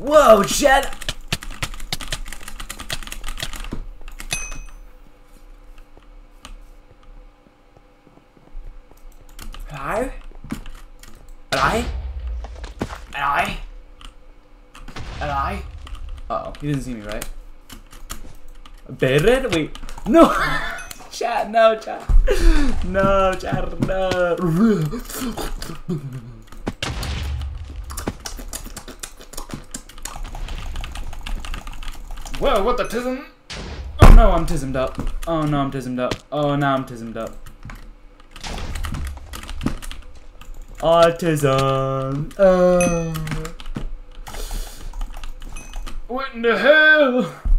Whoa, Chad! Hello? Hello? Hello? Hello? Uh oh, he didn't see me, right? Beret? Wait, no! chat, no, chat. No, chat, no. Whoa, what the tism? Oh no, I'm tismed up. Oh no, I'm tismed up. Oh, now I'm tismed up. Autism. Oh. What in the hell?